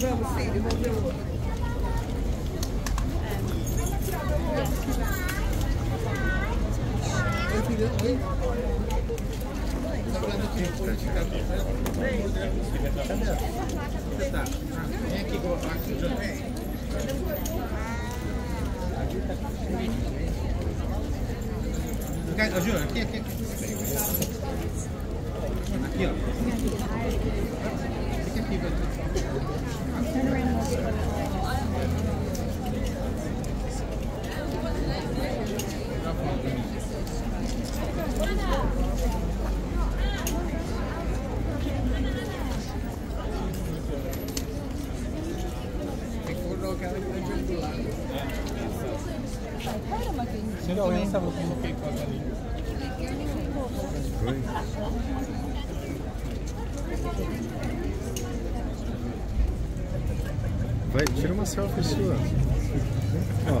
Vamos, Cid, vamos ver o aqui, aqui. Vai, tira uma selfie sua. Ó.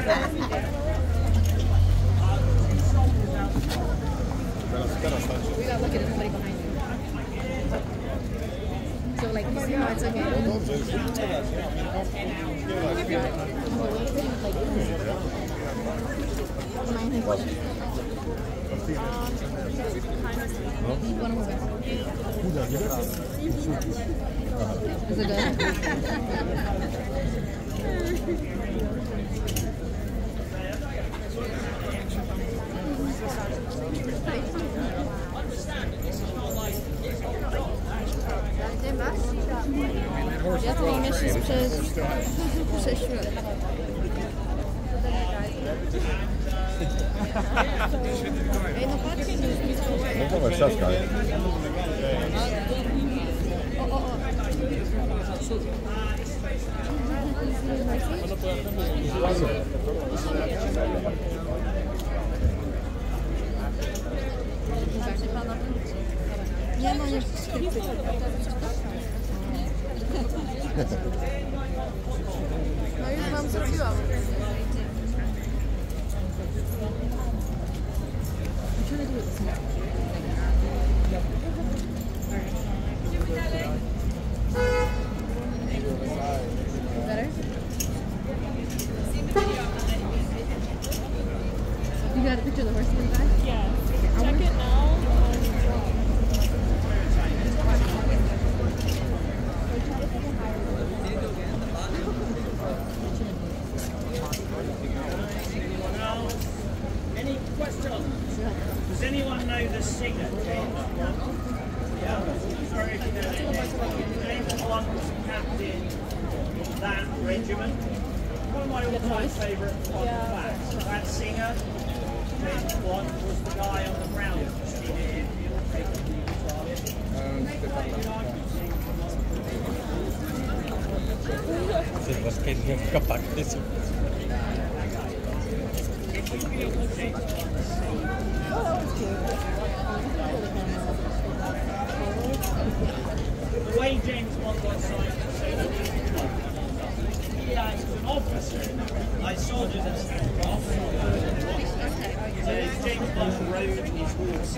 We gotta look at somebody behind you. So like, you see how it's okay? Is it good? Ja to mam jeszcze przez 6 minut. Ej, no patrzcie, patrz, No to zobacz, siatka. O, o, o. Nie ma już skrypty. Moim zdaniem zrobiłam. anyone know the singer? Yeah. Very good. Name one captain of that regiment. One of my all-time favourite fun yeah. facts. That singer, name one, was the guy on the ground. Se vos querían capaz de. The way James Bond got signed officer, I soldiers and staff. James Bond rode his horse